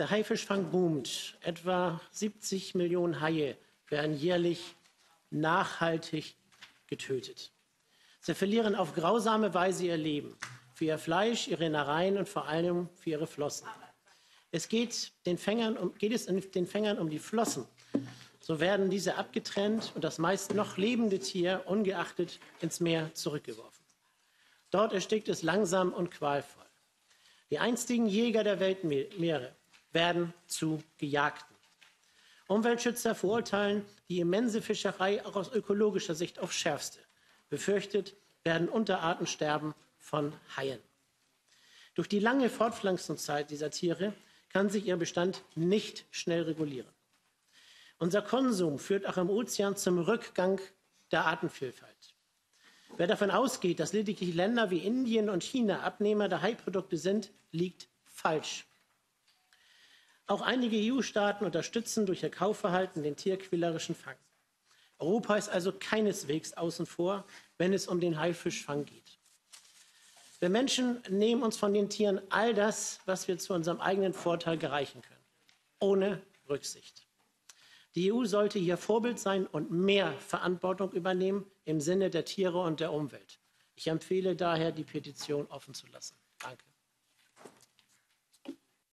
Der Haifischfang boomt. Etwa 70 Millionen Haie werden jährlich nachhaltig getötet. Sie verlieren auf grausame Weise ihr Leben für ihr Fleisch, ihre Innereien und vor allem für ihre Flossen. Es geht, den Fängern um, geht es den Fängern um die Flossen. So werden diese abgetrennt und das meist noch lebende Tier ungeachtet ins Meer zurückgeworfen. Dort erstickt es langsam und qualvoll. Die einstigen Jäger der Weltmeere werden zu Gejagten. Umweltschützer verurteilen die immense Fischerei auch aus ökologischer Sicht aufs Schärfste. Befürchtet werden Unterartensterben von Haien. Durch die lange Fortpflanzungszeit dieser Tiere kann sich ihr Bestand nicht schnell regulieren. Unser Konsum führt auch im Ozean zum Rückgang der Artenvielfalt. Wer davon ausgeht, dass lediglich Länder wie Indien und China Abnehmer der Haiprodukte sind, liegt falsch. Auch einige EU-Staaten unterstützen durch ihr Kaufverhalten den tierquälerischen Fang. Europa ist also keineswegs außen vor, wenn es um den Haifischfang geht. Wir Menschen nehmen uns von den Tieren all das, was wir zu unserem eigenen Vorteil gereichen können, ohne Rücksicht. Die EU sollte hier Vorbild sein und mehr Verantwortung übernehmen im Sinne der Tiere und der Umwelt. Ich empfehle daher, die Petition offen zu lassen. Danke.